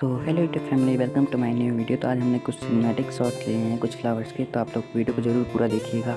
So hello YouTube family, welcome to my new video. तो आज हमने कुछ सिनेमेटिक शॉट लिए हैं, कुछ फ्लावर्स के तो आप लोग वीडियो को ज़रूर पूरा देखिएगा।